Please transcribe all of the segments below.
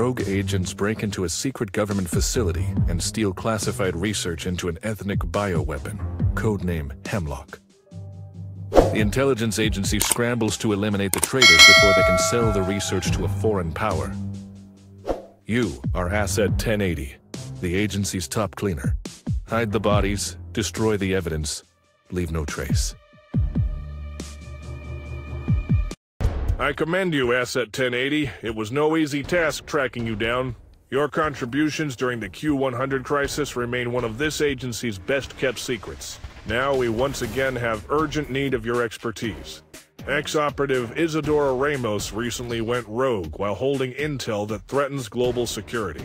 rogue agents break into a secret government facility and steal classified research into an ethnic bioweapon, codename Hemlock. The intelligence agency scrambles to eliminate the traitors before they can sell the research to a foreign power. You are Asset 1080, the agency's top cleaner. Hide the bodies, destroy the evidence, leave no trace. I commend you, Asset 1080. It was no easy task tracking you down. Your contributions during the Q100 crisis remain one of this agency's best-kept secrets. Now we once again have urgent need of your expertise. Ex-operative Isadora Ramos recently went rogue while holding intel that threatens global security.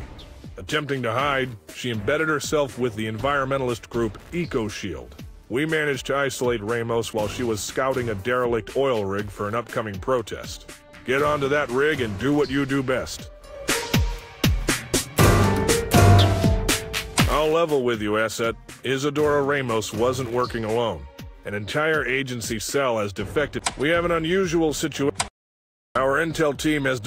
Attempting to hide, she embedded herself with the environmentalist group EcoShield. We managed to isolate Ramos while she was scouting a derelict oil rig for an upcoming protest. Get onto that rig and do what you do best. I'll level with you, Asset. Isadora Ramos wasn't working alone. An entire agency cell has defected. We have an unusual situation. Our intel team has...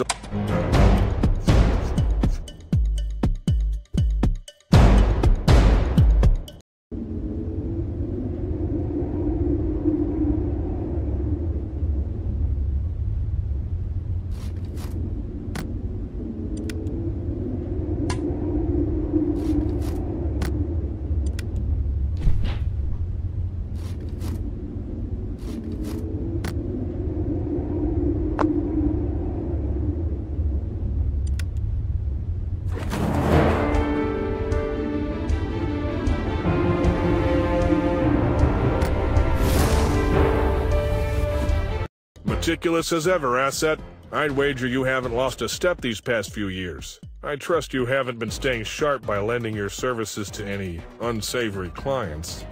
Meticulous as ever, Asset. I'd wager you haven't lost a step these past few years. I trust you haven't been staying sharp by lending your services to any unsavory clients.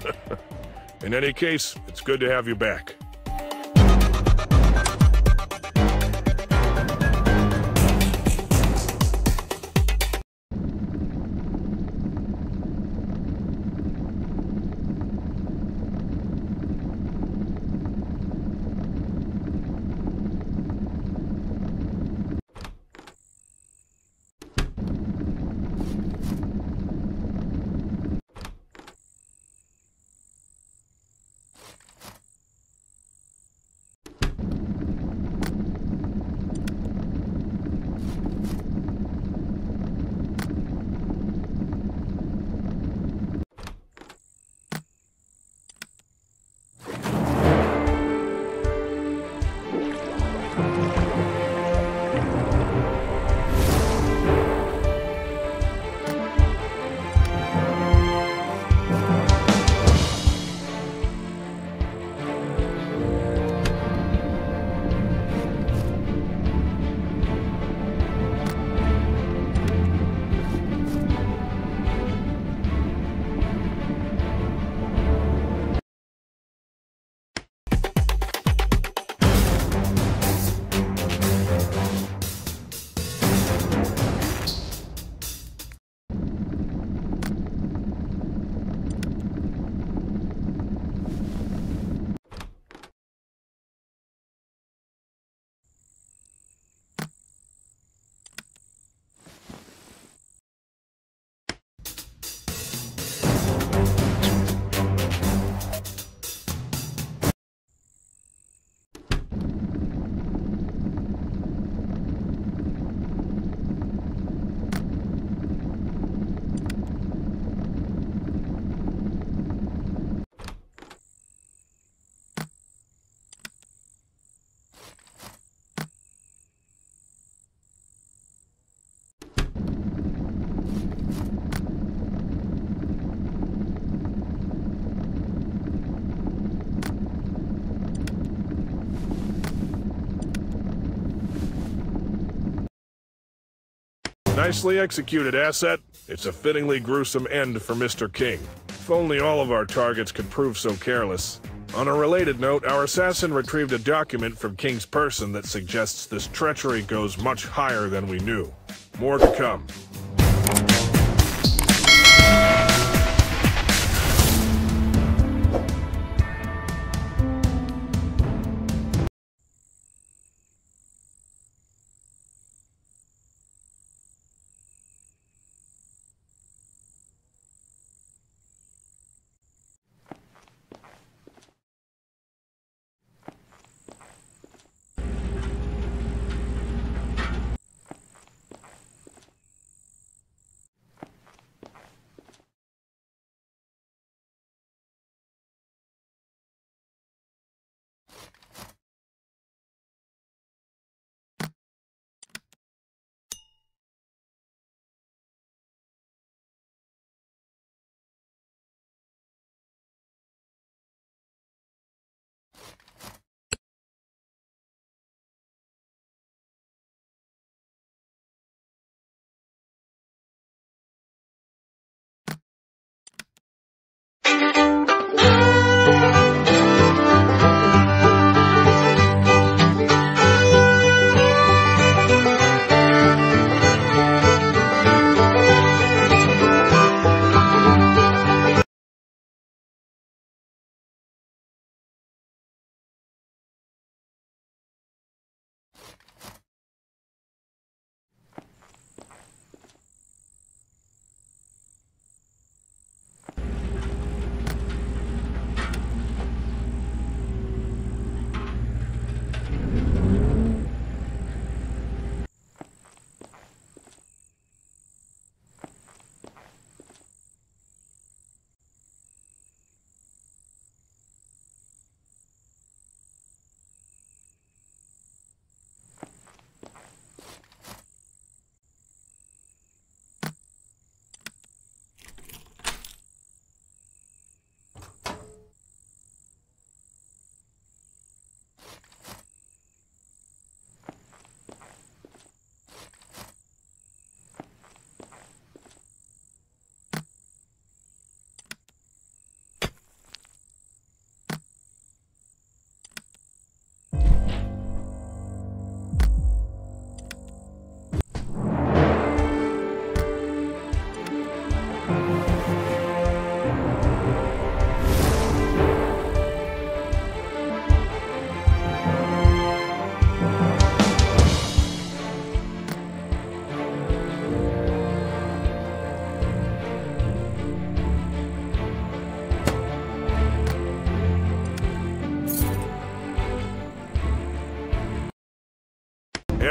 In any case, it's good to have you back. Nicely executed, Asset. It's a fittingly gruesome end for Mr. King. If only all of our targets could prove so careless. On a related note, our assassin retrieved a document from King's person that suggests this treachery goes much higher than we knew. More to come.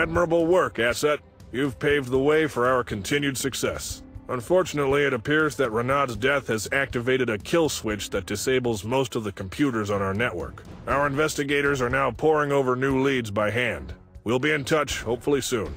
Admirable work, Asset. You've paved the way for our continued success. Unfortunately, it appears that Renaud's death has activated a kill switch that disables most of the computers on our network. Our investigators are now poring over new leads by hand. We'll be in touch, hopefully soon.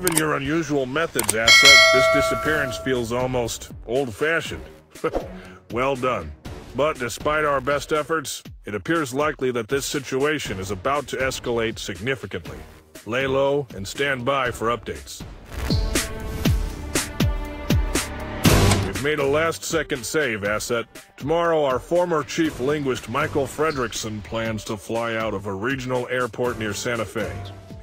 Given your unusual methods, Asset, this disappearance feels almost old-fashioned. well done. But despite our best efforts, it appears likely that this situation is about to escalate significantly. Lay low and stand by for updates. We've made a last-second save, Asset. Tomorrow, our former chief linguist Michael Fredrickson plans to fly out of a regional airport near Santa Fe.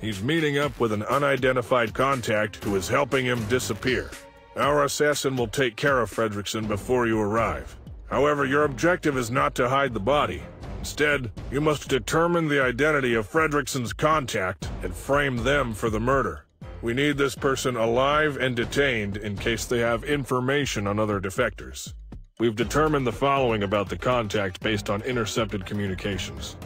He's meeting up with an unidentified contact who is helping him disappear. Our assassin will take care of Fredrickson before you arrive. However, your objective is not to hide the body. Instead, you must determine the identity of Fredrickson's contact and frame them for the murder. We need this person alive and detained in case they have information on other defectors. We've determined the following about the contact based on intercepted communications.